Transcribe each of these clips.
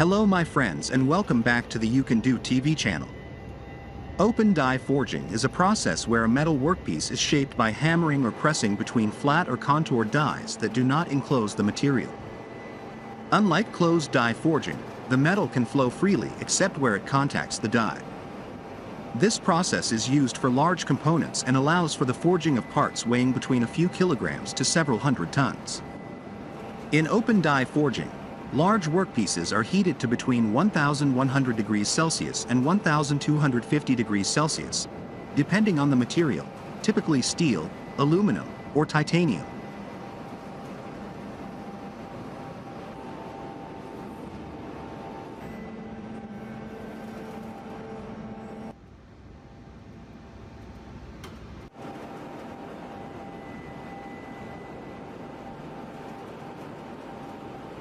Hello my friends and welcome back to the You Can Do TV channel. Open die forging is a process where a metal workpiece is shaped by hammering or pressing between flat or contoured dies that do not enclose the material. Unlike closed die forging, the metal can flow freely except where it contacts the die. This process is used for large components and allows for the forging of parts weighing between a few kilograms to several hundred tons. In open die forging, large workpieces are heated to between 1100 degrees Celsius and 1250 degrees Celsius, depending on the material, typically steel, aluminum, or titanium.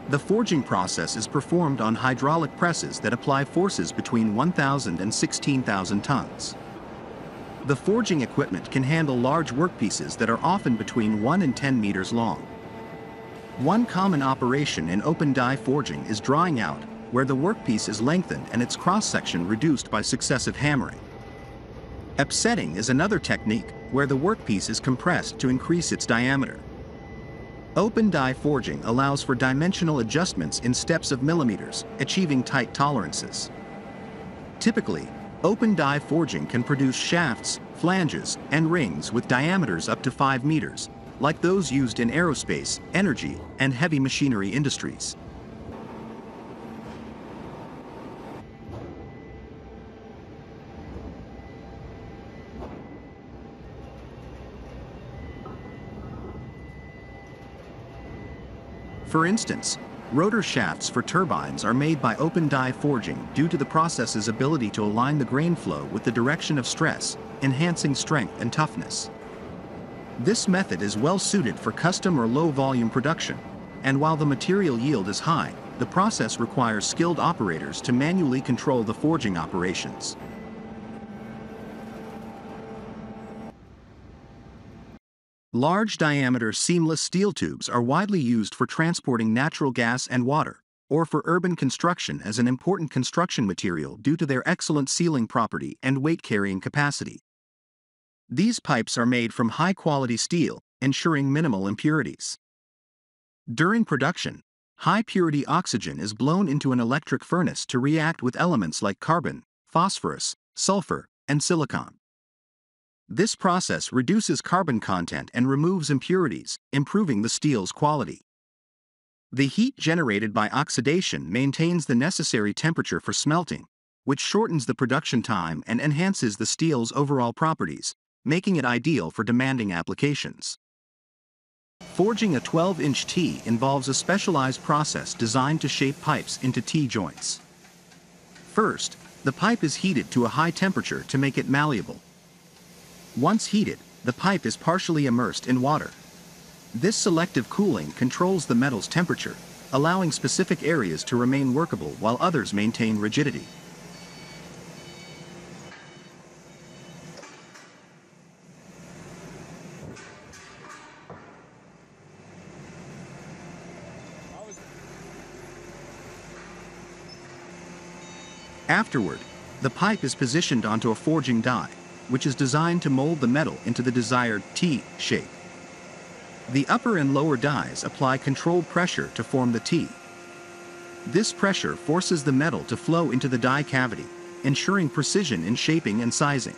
The forging process is performed on hydraulic presses that apply forces between 1,000 and 16,000 tons. The forging equipment can handle large workpieces that are often between 1 and 10 meters long. One common operation in open die forging is drawing out, where the workpiece is lengthened and its cross-section reduced by successive hammering. Upsetting is another technique where the workpiece is compressed to increase its diameter. Open die forging allows for dimensional adjustments in steps of millimeters, achieving tight tolerances. Typically, open die forging can produce shafts, flanges, and rings with diameters up to 5 meters, like those used in aerospace, energy, and heavy machinery industries. For instance, rotor shafts for turbines are made by open die forging due to the process's ability to align the grain flow with the direction of stress, enhancing strength and toughness. This method is well suited for custom or low volume production, and while the material yield is high, the process requires skilled operators to manually control the forging operations. Large diameter seamless steel tubes are widely used for transporting natural gas and water, or for urban construction as an important construction material due to their excellent sealing property and weight carrying capacity. These pipes are made from high quality steel, ensuring minimal impurities. During production, high purity oxygen is blown into an electric furnace to react with elements like carbon, phosphorus, sulfur, and silicon. This process reduces carbon content and removes impurities, improving the steel's quality. The heat generated by oxidation maintains the necessary temperature for smelting, which shortens the production time and enhances the steel's overall properties, making it ideal for demanding applications. Forging a 12-inch T involves a specialized process designed to shape pipes into T-joints. First, the pipe is heated to a high temperature to make it malleable. Once heated, the pipe is partially immersed in water. This selective cooling controls the metal's temperature, allowing specific areas to remain workable while others maintain rigidity. Afterward, the pipe is positioned onto a forging die which is designed to mold the metal into the desired T shape. The upper and lower dies apply controlled pressure to form the T. This pressure forces the metal to flow into the die cavity, ensuring precision in shaping and sizing.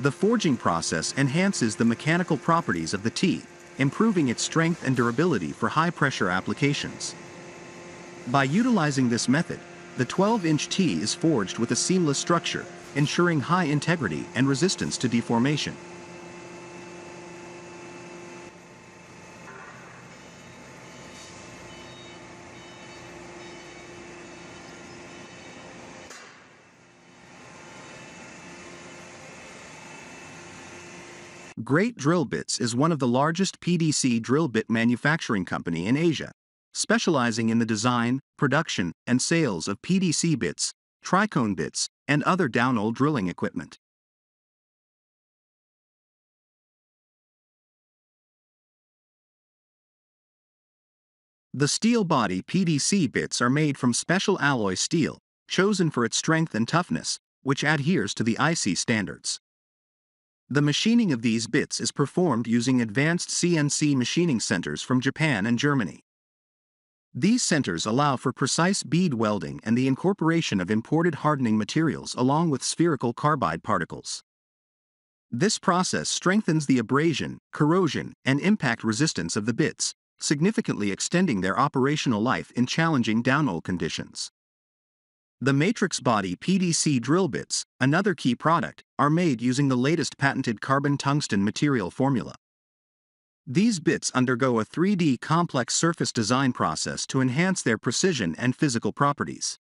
The forging process enhances the mechanical properties of the T, improving its strength and durability for high-pressure applications. By utilizing this method, the 12-inch T is forged with a seamless structure, ensuring high integrity and resistance to deformation. Great Drill Bits is one of the largest PDC drill bit manufacturing company in Asia, specializing in the design, production, and sales of PDC bits, tricone bits, and other downhole drilling equipment. The steel body PDC bits are made from special alloy steel, chosen for its strength and toughness, which adheres to the IC standards. The machining of these bits is performed using advanced CNC machining centers from Japan and Germany. These centers allow for precise bead welding and the incorporation of imported hardening materials along with spherical carbide particles. This process strengthens the abrasion, corrosion, and impact resistance of the bits, significantly extending their operational life in challenging downhole conditions. The matrix body PDC drill bits, another key product, are made using the latest patented carbon tungsten material formula. These bits undergo a 3D complex surface design process to enhance their precision and physical properties.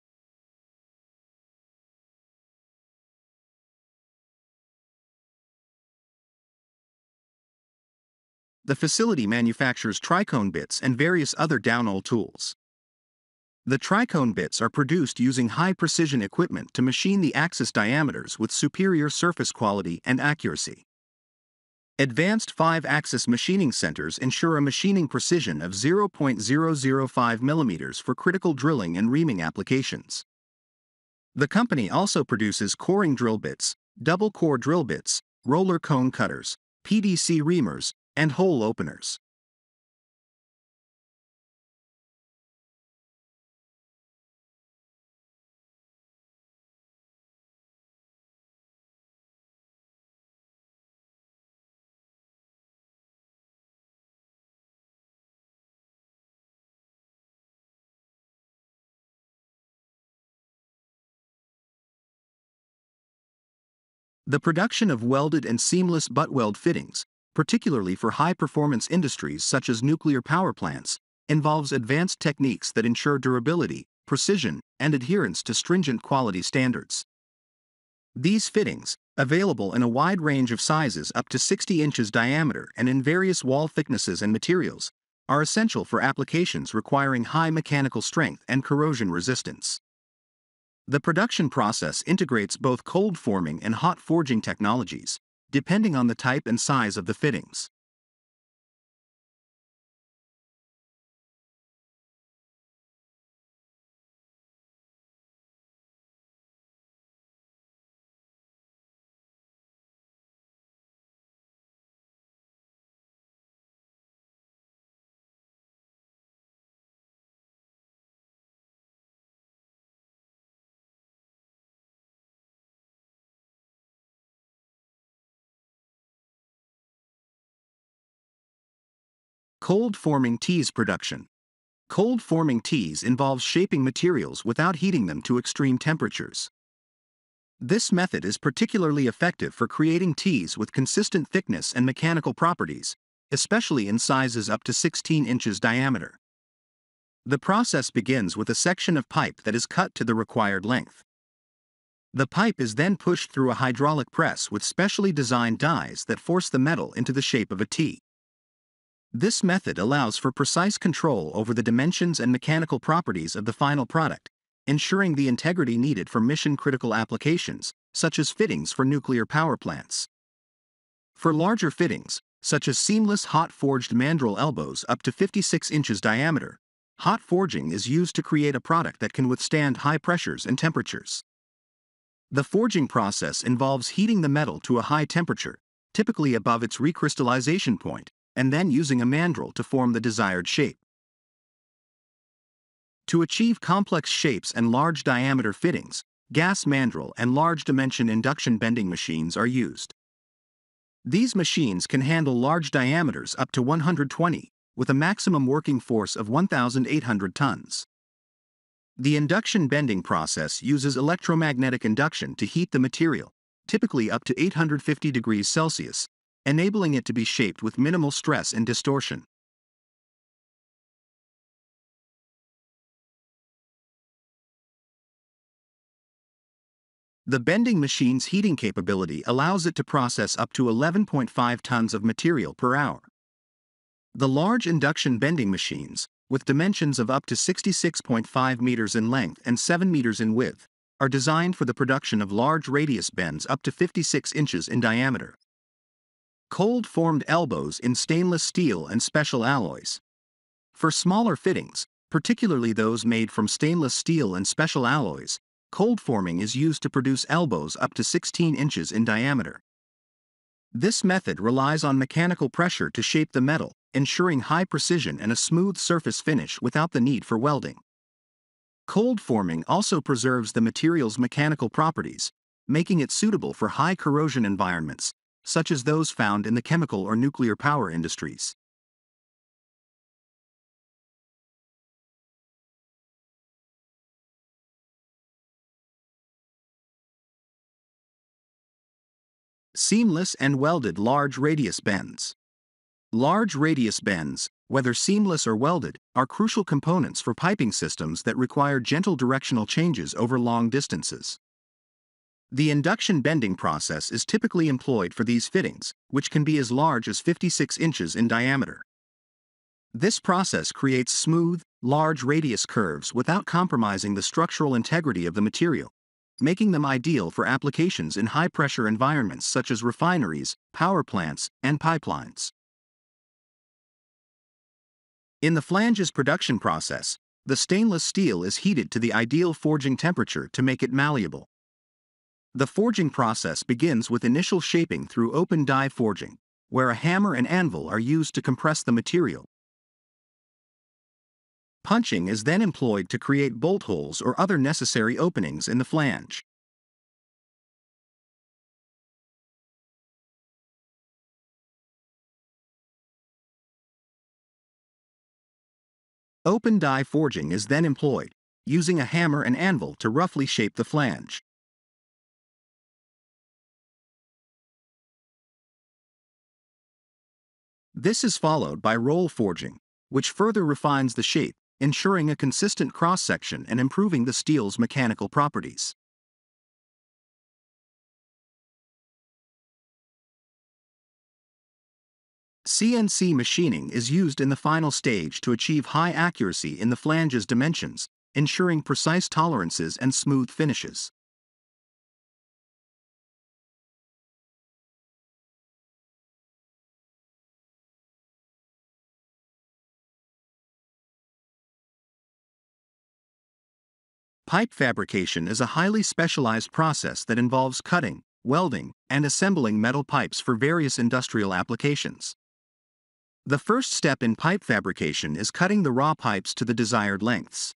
The facility manufactures tricone bits and various other downhole tools. The tricone bits are produced using high-precision equipment to machine the axis diameters with superior surface quality and accuracy. Advanced 5-axis machining centers ensure a machining precision of 0.005 mm for critical drilling and reaming applications. The company also produces coring drill bits, double core drill bits, roller cone cutters, PDC reamers, and hole openers. The production of welded and seamless butt weld fittings, particularly for high performance industries such as nuclear power plants, involves advanced techniques that ensure durability, precision, and adherence to stringent quality standards. These fittings, available in a wide range of sizes up to 60 inches diameter and in various wall thicknesses and materials, are essential for applications requiring high mechanical strength and corrosion resistance. The production process integrates both cold forming and hot forging technologies, depending on the type and size of the fittings. Cold forming tees production. Cold forming tees involves shaping materials without heating them to extreme temperatures. This method is particularly effective for creating tees with consistent thickness and mechanical properties, especially in sizes up to 16 inches diameter. The process begins with a section of pipe that is cut to the required length. The pipe is then pushed through a hydraulic press with specially designed dies that force the metal into the shape of a tee. This method allows for precise control over the dimensions and mechanical properties of the final product, ensuring the integrity needed for mission-critical applications, such as fittings for nuclear power plants. For larger fittings, such as seamless hot-forged mandrel elbows up to 56 inches diameter, hot forging is used to create a product that can withstand high pressures and temperatures. The forging process involves heating the metal to a high temperature, typically above its recrystallization point, and then using a mandrel to form the desired shape. To achieve complex shapes and large diameter fittings, gas mandrel and large dimension induction bending machines are used. These machines can handle large diameters up to 120, with a maximum working force of 1,800 tons. The induction bending process uses electromagnetic induction to heat the material, typically up to 850 degrees Celsius, enabling it to be shaped with minimal stress and distortion. The bending machine's heating capability allows it to process up to 11.5 tons of material per hour. The large induction bending machines, with dimensions of up to 66.5 meters in length and 7 meters in width, are designed for the production of large radius bends up to 56 inches in diameter cold-formed elbows in stainless steel and special alloys. For smaller fittings, particularly those made from stainless steel and special alloys, cold forming is used to produce elbows up to 16 inches in diameter. This method relies on mechanical pressure to shape the metal, ensuring high precision and a smooth surface finish without the need for welding. Cold forming also preserves the material's mechanical properties, making it suitable for high corrosion environments, such as those found in the chemical or nuclear power industries. Seamless and welded large radius bends. Large radius bends, whether seamless or welded, are crucial components for piping systems that require gentle directional changes over long distances. The induction bending process is typically employed for these fittings, which can be as large as 56 inches in diameter. This process creates smooth, large radius curves without compromising the structural integrity of the material, making them ideal for applications in high-pressure environments such as refineries, power plants, and pipelines. In the flange's production process, the stainless steel is heated to the ideal forging temperature to make it malleable. The forging process begins with initial shaping through open die forging, where a hammer and anvil are used to compress the material. Punching is then employed to create bolt holes or other necessary openings in the flange. Open die forging is then employed, using a hammer and anvil to roughly shape the flange. This is followed by roll forging, which further refines the shape, ensuring a consistent cross-section and improving the steel's mechanical properties. CNC machining is used in the final stage to achieve high accuracy in the flange's dimensions, ensuring precise tolerances and smooth finishes. Pipe fabrication is a highly specialized process that involves cutting, welding, and assembling metal pipes for various industrial applications. The first step in pipe fabrication is cutting the raw pipes to the desired lengths.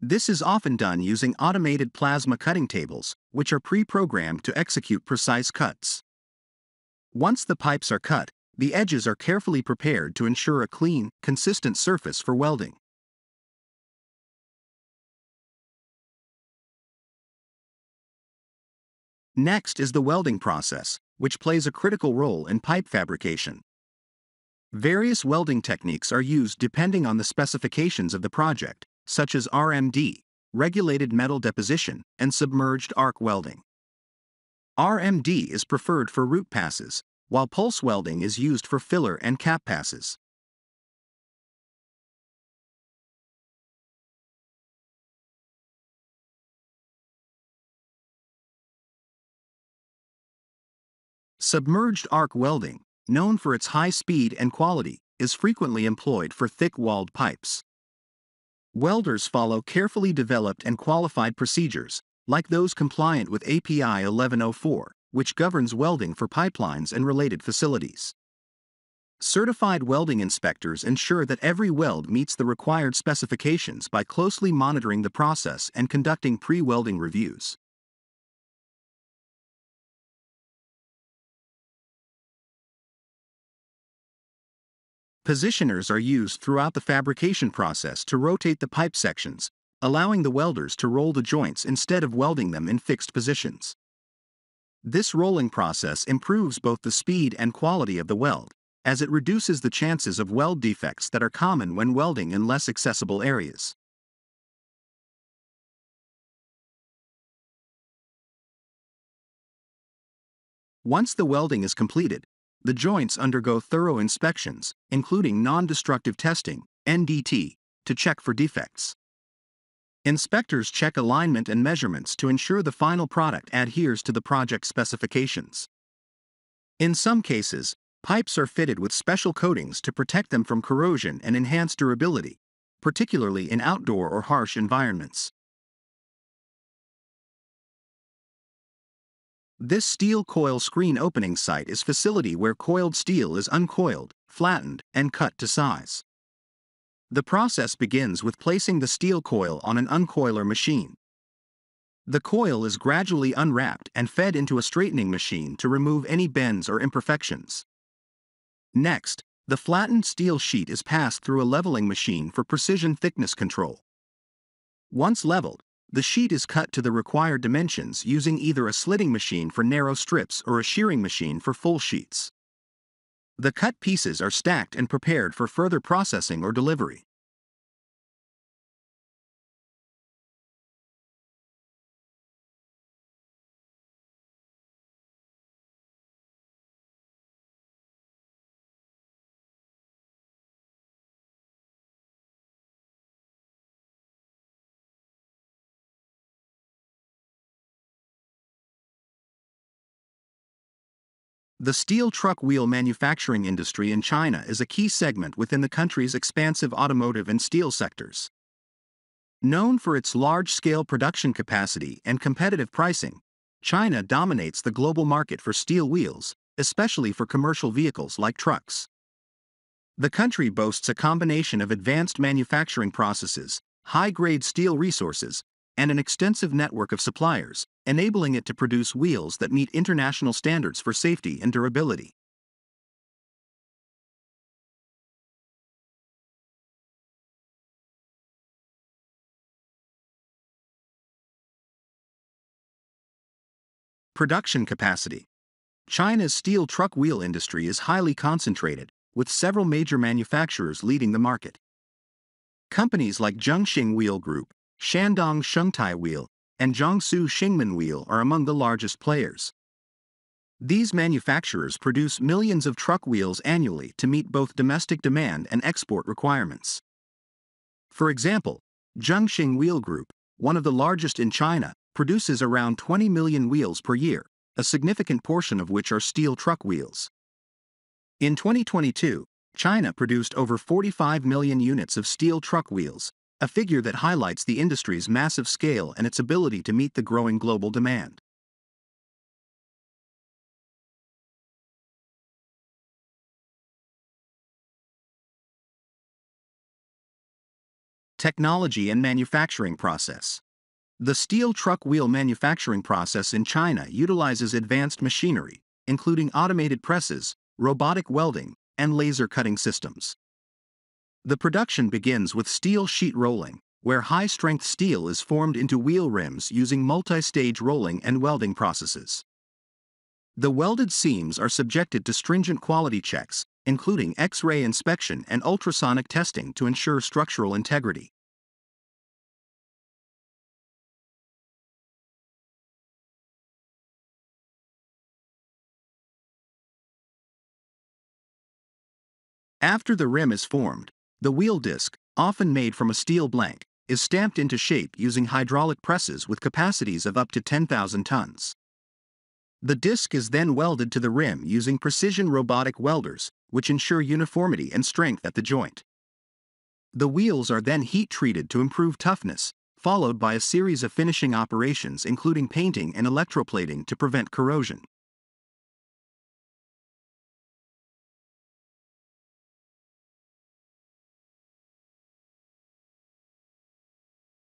This is often done using automated plasma cutting tables, which are pre-programmed to execute precise cuts. Once the pipes are cut, the edges are carefully prepared to ensure a clean, consistent surface for welding. Next is the welding process, which plays a critical role in pipe fabrication. Various welding techniques are used depending on the specifications of the project, such as RMD, regulated metal deposition, and submerged arc welding. RMD is preferred for root passes, while pulse welding is used for filler and cap passes. Submerged arc welding, known for its high speed and quality, is frequently employed for thick-walled pipes. Welders follow carefully developed and qualified procedures, like those compliant with API 1104, which governs welding for pipelines and related facilities. Certified welding inspectors ensure that every weld meets the required specifications by closely monitoring the process and conducting pre-welding reviews. Positioners are used throughout the fabrication process to rotate the pipe sections, allowing the welders to roll the joints instead of welding them in fixed positions. This rolling process improves both the speed and quality of the weld, as it reduces the chances of weld defects that are common when welding in less accessible areas. Once the welding is completed, the joints undergo thorough inspections, including non-destructive testing, NDT, to check for defects. Inspectors check alignment and measurements to ensure the final product adheres to the project specifications. In some cases, pipes are fitted with special coatings to protect them from corrosion and enhance durability, particularly in outdoor or harsh environments. This steel coil screen opening site is facility where coiled steel is uncoiled, flattened, and cut to size. The process begins with placing the steel coil on an uncoiler machine. The coil is gradually unwrapped and fed into a straightening machine to remove any bends or imperfections. Next, the flattened steel sheet is passed through a leveling machine for precision thickness control. Once leveled, the sheet is cut to the required dimensions using either a slitting machine for narrow strips or a shearing machine for full sheets. The cut pieces are stacked and prepared for further processing or delivery. The steel truck wheel manufacturing industry in China is a key segment within the country's expansive automotive and steel sectors. Known for its large scale production capacity and competitive pricing, China dominates the global market for steel wheels, especially for commercial vehicles like trucks. The country boasts a combination of advanced manufacturing processes, high grade steel resources, and an extensive network of suppliers, enabling it to produce wheels that meet international standards for safety and durability. Production capacity. China's steel truck wheel industry is highly concentrated, with several major manufacturers leading the market. Companies like Zhongxing Wheel Group, Shandong Shengtai Wheel, and Jiangsu Xingmen Wheel are among the largest players. These manufacturers produce millions of truck wheels annually to meet both domestic demand and export requirements. For example, Zhongxing Wheel Group, one of the largest in China, produces around 20 million wheels per year, a significant portion of which are steel truck wheels. In 2022, China produced over 45 million units of steel truck wheels, a figure that highlights the industry's massive scale and its ability to meet the growing global demand. Technology and manufacturing process. The steel truck wheel manufacturing process in China utilizes advanced machinery, including automated presses, robotic welding, and laser cutting systems. The production begins with steel sheet rolling, where high-strength steel is formed into wheel rims using multi-stage rolling and welding processes. The welded seams are subjected to stringent quality checks, including X-ray inspection and ultrasonic testing to ensure structural integrity. After the rim is formed, the wheel disc, often made from a steel blank, is stamped into shape using hydraulic presses with capacities of up to 10,000 tons. The disc is then welded to the rim using precision robotic welders, which ensure uniformity and strength at the joint. The wheels are then heat treated to improve toughness, followed by a series of finishing operations including painting and electroplating to prevent corrosion.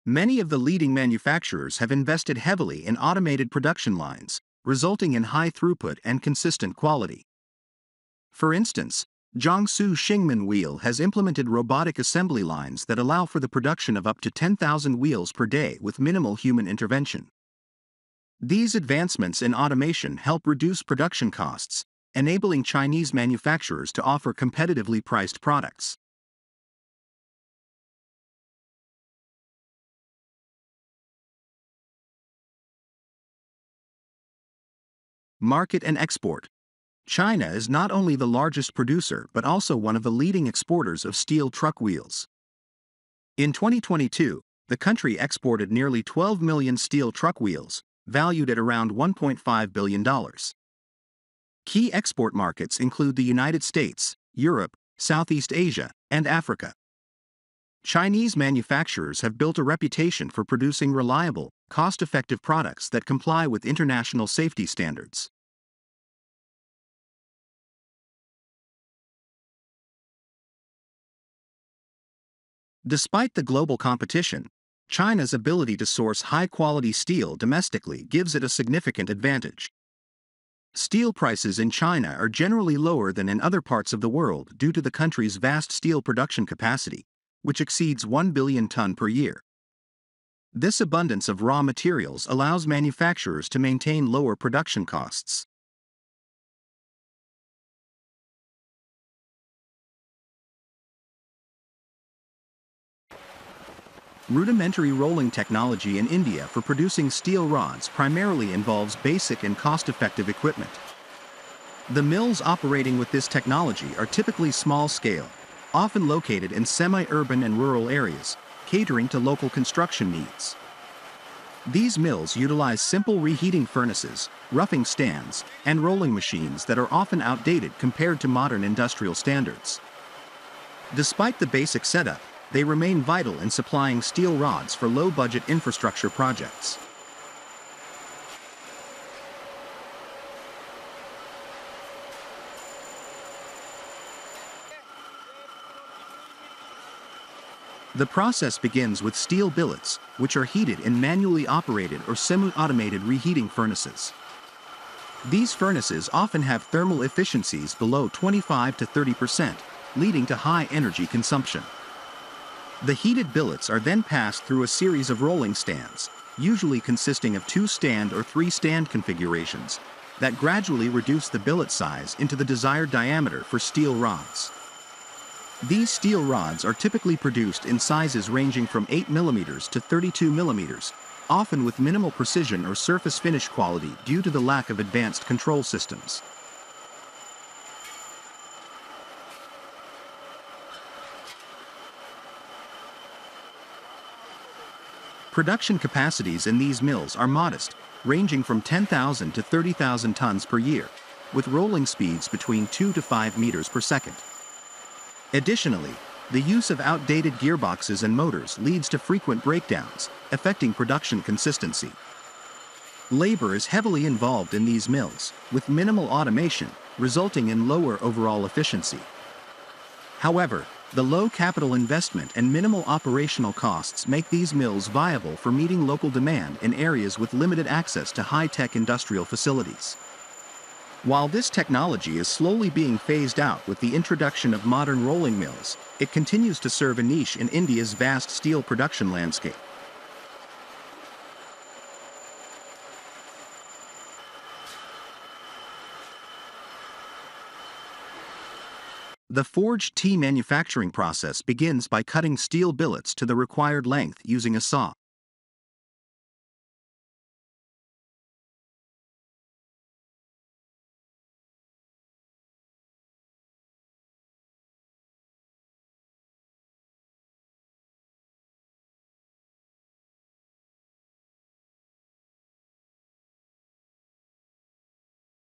Many of the leading manufacturers have invested heavily in automated production lines, resulting in high throughput and consistent quality. For instance, Jiangsu Xingmen Wheel has implemented robotic assembly lines that allow for the production of up to 10,000 wheels per day with minimal human intervention. These advancements in automation help reduce production costs, enabling Chinese manufacturers to offer competitively priced products. Market and export. China is not only the largest producer but also one of the leading exporters of steel truck wheels. In 2022, the country exported nearly 12 million steel truck wheels, valued at around $1.5 billion. Key export markets include the United States, Europe, Southeast Asia, and Africa. Chinese manufacturers have built a reputation for producing reliable, cost effective products that comply with international safety standards. Despite the global competition, China's ability to source high quality steel domestically gives it a significant advantage. Steel prices in China are generally lower than in other parts of the world due to the country's vast steel production capacity, which exceeds 1 billion ton per year. This abundance of raw materials allows manufacturers to maintain lower production costs. Rudimentary rolling technology in India for producing steel rods primarily involves basic and cost-effective equipment. The mills operating with this technology are typically small-scale, often located in semi-urban and rural areas, catering to local construction needs. These mills utilize simple reheating furnaces, roughing stands, and rolling machines that are often outdated compared to modern industrial standards. Despite the basic setup, they remain vital in supplying steel rods for low-budget infrastructure projects. The process begins with steel billets, which are heated in manually operated or semi-automated reheating furnaces. These furnaces often have thermal efficiencies below 25 to 30 percent, leading to high energy consumption. The heated billets are then passed through a series of rolling stands, usually consisting of two stand or three stand configurations, that gradually reduce the billet size into the desired diameter for steel rods. These steel rods are typically produced in sizes ranging from 8 mm to 32 mm, often with minimal precision or surface finish quality due to the lack of advanced control systems. Production capacities in these mills are modest, ranging from 10,000 to 30,000 tons per year, with rolling speeds between 2 to 5 meters per second. Additionally, the use of outdated gearboxes and motors leads to frequent breakdowns, affecting production consistency. Labor is heavily involved in these mills, with minimal automation, resulting in lower overall efficiency. However, the low capital investment and minimal operational costs make these mills viable for meeting local demand in areas with limited access to high-tech industrial facilities. While this technology is slowly being phased out with the introduction of modern rolling mills, it continues to serve a niche in India's vast steel production landscape. The forged tee manufacturing process begins by cutting steel billets to the required length using a saw.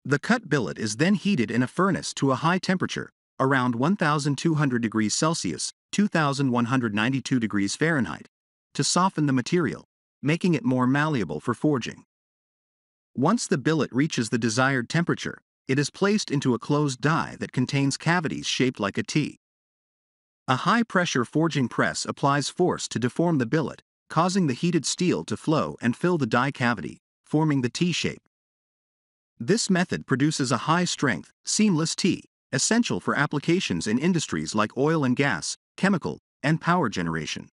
The cut billet is then heated in a furnace to a high temperature, around 1200 degrees Celsius, 2192 degrees Fahrenheit, to soften the material, making it more malleable for forging. Once the billet reaches the desired temperature, it is placed into a closed die that contains cavities shaped like a T. A high-pressure forging press applies force to deform the billet, causing the heated steel to flow and fill the die cavity, forming the T shape. This method produces a high-strength, seamless T, essential for applications in industries like oil and gas, chemical, and power generation.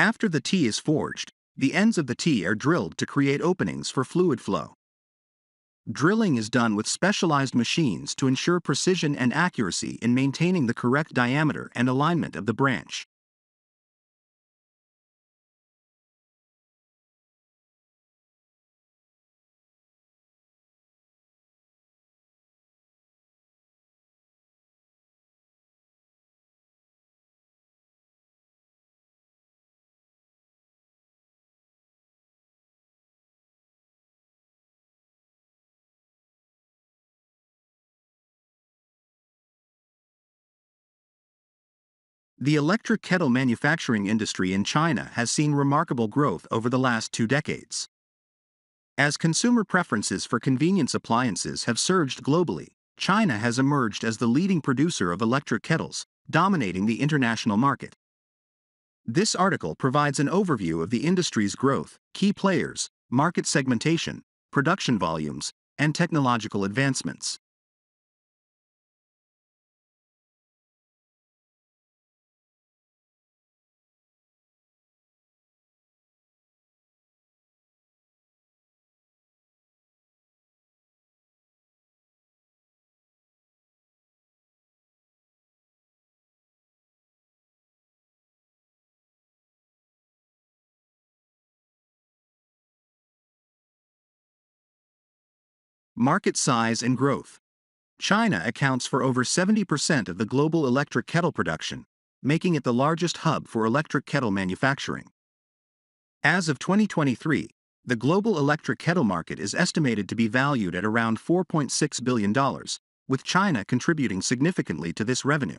After the tee is forged, the ends of the tee are drilled to create openings for fluid flow. Drilling is done with specialized machines to ensure precision and accuracy in maintaining the correct diameter and alignment of the branch. The electric kettle manufacturing industry in China has seen remarkable growth over the last two decades. As consumer preferences for convenience appliances have surged globally, China has emerged as the leading producer of electric kettles, dominating the international market. This article provides an overview of the industry's growth, key players, market segmentation, production volumes, and technological advancements. Market size and growth. China accounts for over 70% of the global electric kettle production, making it the largest hub for electric kettle manufacturing. As of 2023, the global electric kettle market is estimated to be valued at around $4.6 billion, with China contributing significantly to this revenue.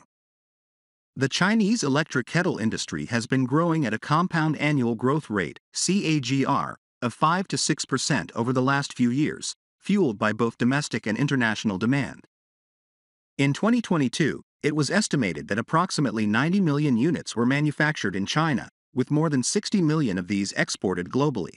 The Chinese electric kettle industry has been growing at a compound annual growth rate, CAGR, of 5 to 6% over the last few years, fueled by both domestic and international demand. In 2022, it was estimated that approximately 90 million units were manufactured in China, with more than 60 million of these exported globally.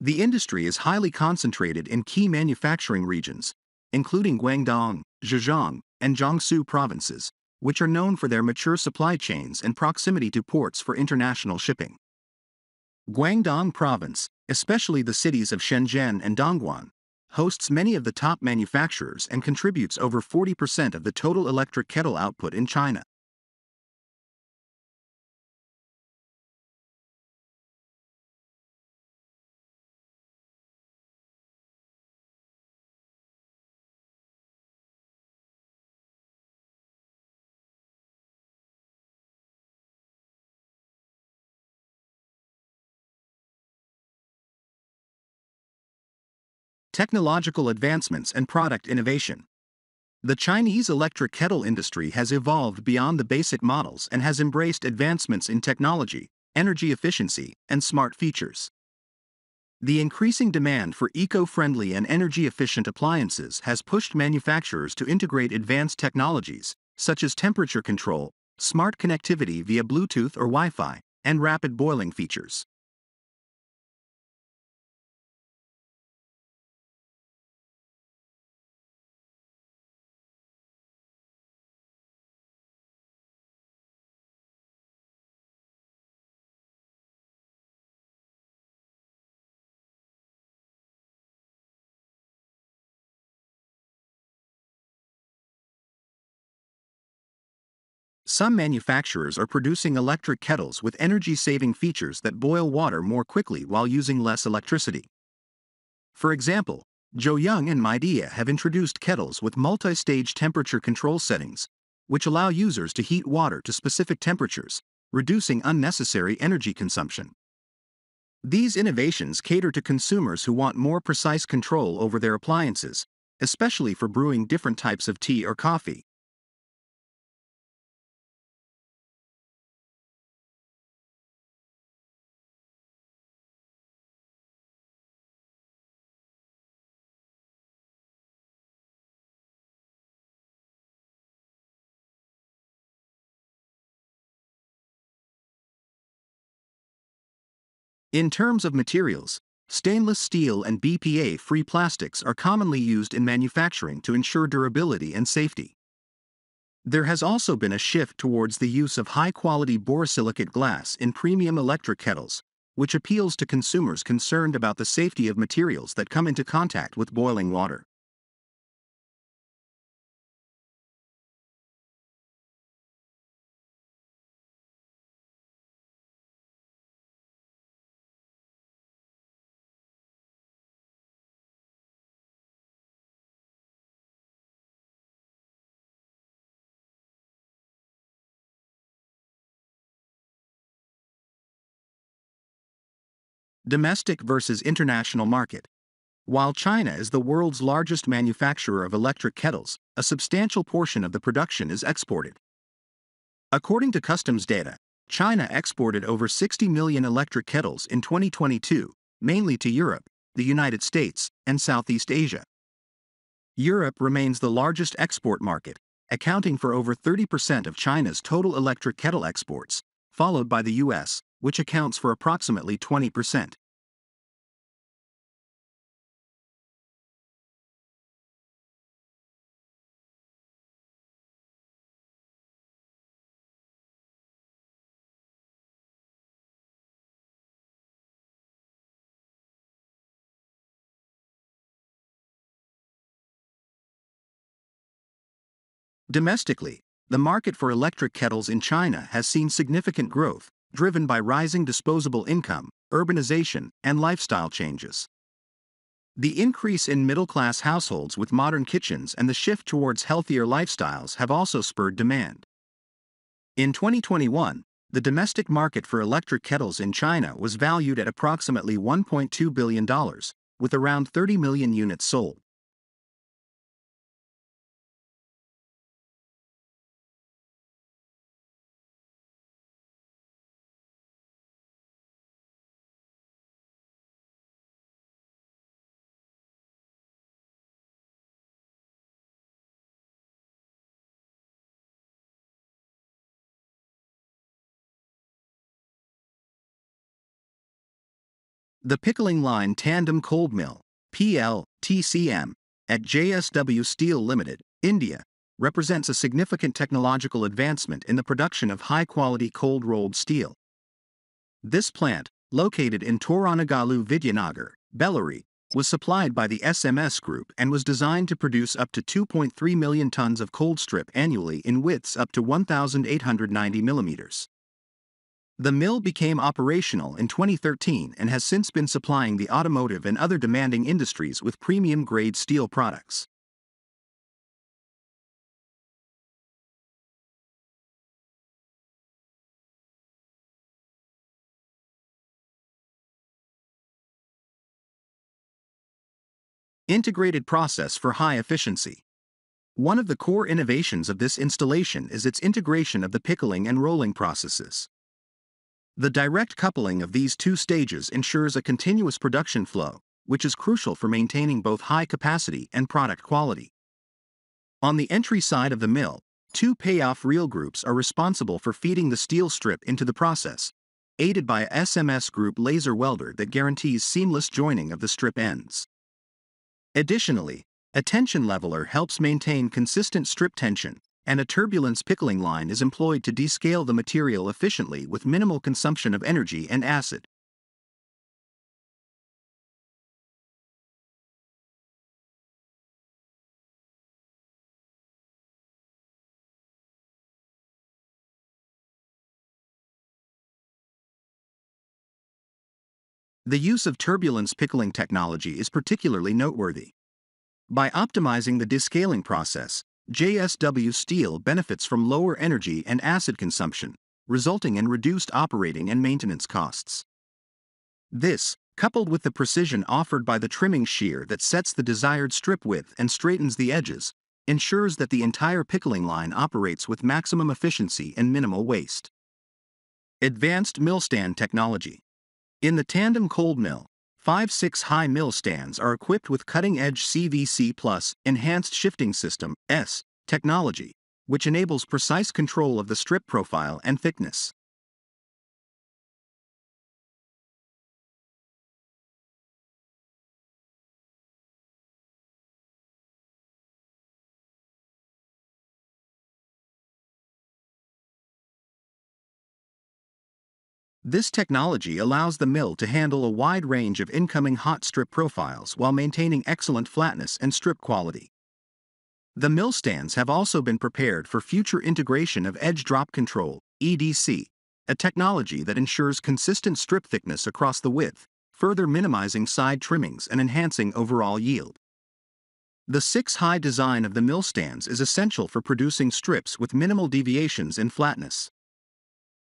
The industry is highly concentrated in key manufacturing regions, including Guangdong, Zhejiang, and Jiangsu provinces, which are known for their mature supply chains and proximity to ports for international shipping. Guangdong province, especially the cities of Shenzhen and Dongguan, hosts many of the top manufacturers and contributes over 40% of the total electric kettle output in China. Technological advancements and product innovation. The Chinese electric kettle industry has evolved beyond the basic models and has embraced advancements in technology, energy efficiency, and smart features. The increasing demand for eco-friendly and energy-efficient appliances has pushed manufacturers to integrate advanced technologies, such as temperature control, smart connectivity via Bluetooth or Wi-Fi, and rapid boiling features. Some manufacturers are producing electric kettles with energy-saving features that boil water more quickly while using less electricity. For example, Joyoung and Midea have introduced kettles with multi-stage temperature control settings, which allow users to heat water to specific temperatures, reducing unnecessary energy consumption. These innovations cater to consumers who want more precise control over their appliances, especially for brewing different types of tea or coffee. In terms of materials, stainless steel and BPA free plastics are commonly used in manufacturing to ensure durability and safety. There has also been a shift towards the use of high quality borosilicate glass in premium electric kettles, which appeals to consumers concerned about the safety of materials that come into contact with boiling water. Domestic versus international market. While China is the world's largest manufacturer of electric kettles, a substantial portion of the production is exported. According to customs data, China exported over 60 million electric kettles in 2022, mainly to Europe, the United States, and Southeast Asia. Europe remains the largest export market, accounting for over 30% of China's total electric kettle exports, followed by the US, which accounts for approximately 20%. Domestically, the market for electric kettles in China has seen significant growth, driven by rising disposable income, urbanization, and lifestyle changes. The increase in middle class households with modern kitchens and the shift towards healthier lifestyles have also spurred demand. In 2021, the domestic market for electric kettles in China was valued at approximately $1.2 billion, with around 30 million units sold. The pickling line Tandem Cold Mill, PL, TCM, at JSW Steel Limited, India, represents a significant technological advancement in the production of high quality cold rolled steel. This plant, located in Toranagalu Vidyanagar, Bellary, was supplied by the SMS Group and was designed to produce up to 2.3 million tons of cold strip annually in widths up to 1,890 millimeters. The mill became operational in 2013 and has since been supplying the automotive and other demanding industries with premium grade steel products. Integrated process for high efficiency. One of the core innovations of this installation is its integration of the pickling and rolling processes. The direct coupling of these two stages ensures a continuous production flow, which is crucial for maintaining both high capacity and product quality. On the entry side of the mill, two payoff reel groups are responsible for feeding the steel strip into the process, aided by a SMS group laser welder that guarantees seamless joining of the strip ends. Additionally, a tension leveler helps maintain consistent strip tension, and a turbulence pickling line is employed to descale the material efficiently with minimal consumption of energy and acid. The use of turbulence pickling technology is particularly noteworthy. By optimizing the descaling process, JSW Steel benefits from lower energy and acid consumption, resulting in reduced operating and maintenance costs. This, coupled with the precision offered by the trimming shear that sets the desired strip width and straightens the edges, ensures that the entire pickling line operates with maximum efficiency and minimal waste. Advanced Millstand Technology In the tandem cold mill, 5-6 high mill stands are equipped with cutting-edge CVC Plus Enhanced Shifting System S technology, which enables precise control of the strip profile and thickness. This technology allows the mill to handle a wide range of incoming hot strip profiles while maintaining excellent flatness and strip quality. The mill stands have also been prepared for future integration of edge drop control, EDC, a technology that ensures consistent strip thickness across the width, further minimizing side trimmings and enhancing overall yield. The 6-high design of the mill stands is essential for producing strips with minimal deviations in flatness.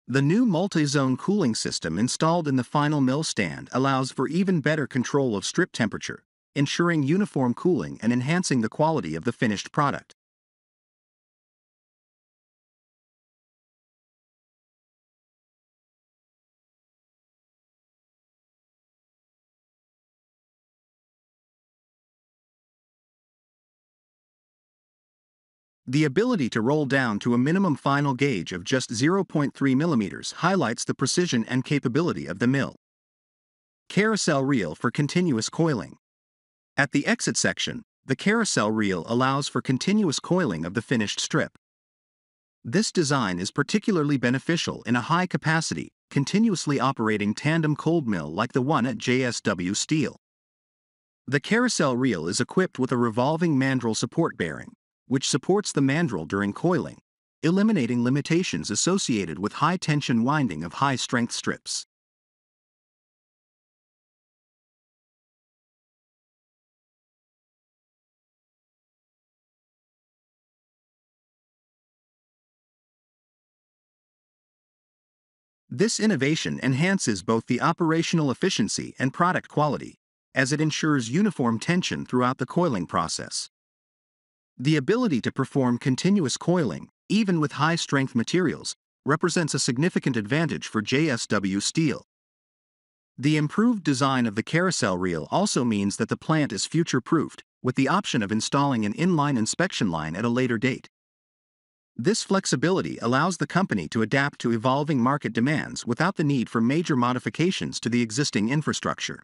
The new multi-zone cooling system installed in the final mill stand allows for even better control of strip temperature, ensuring uniform cooling and enhancing the quality of the finished product. The ability to roll down to a minimum final gauge of just 0.3 mm highlights the precision and capability of the mill. Carousel reel for continuous coiling. At the exit section, the carousel reel allows for continuous coiling of the finished strip. This design is particularly beneficial in a high-capacity, continuously operating tandem cold mill like the one at JSW Steel. The carousel reel is equipped with a revolving mandrel support bearing, which supports the mandrel during coiling, eliminating limitations associated with high-tension winding of high-strength strips. This innovation enhances both the operational efficiency and product quality, as it ensures uniform tension throughout the coiling process. The ability to perform continuous coiling, even with high-strength materials, represents a significant advantage for JSW Steel. The improved design of the carousel reel also means that the plant is future-proofed, with the option of installing an inline inspection line at a later date. This flexibility allows the company to adapt to evolving market demands without the need for major modifications to the existing infrastructure.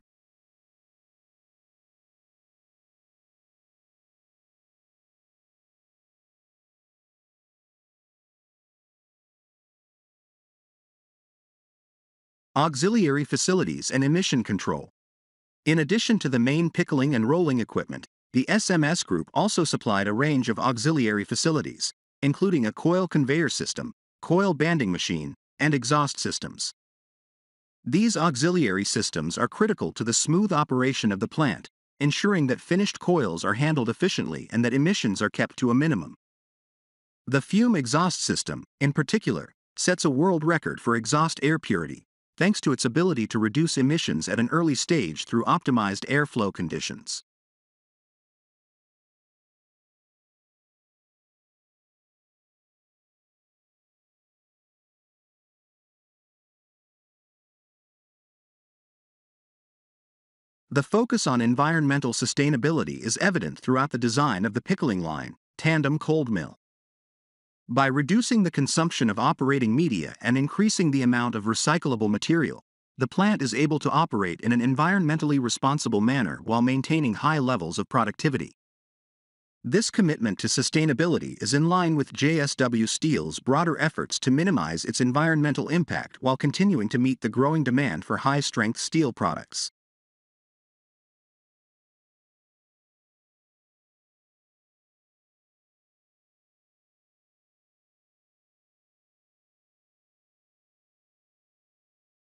Auxiliary facilities and emission control. In addition to the main pickling and rolling equipment, the SMS Group also supplied a range of auxiliary facilities, including a coil conveyor system, coil banding machine, and exhaust systems. These auxiliary systems are critical to the smooth operation of the plant, ensuring that finished coils are handled efficiently and that emissions are kept to a minimum. The fume exhaust system, in particular, sets a world record for exhaust air purity, thanks to its ability to reduce emissions at an early stage through optimized airflow conditions. The focus on environmental sustainability is evident throughout the design of the pickling line, tandem cold mill. By reducing the consumption of operating media and increasing the amount of recyclable material, the plant is able to operate in an environmentally responsible manner while maintaining high levels of productivity. This commitment to sustainability is in line with JSW Steel's broader efforts to minimize its environmental impact while continuing to meet the growing demand for high strength steel products.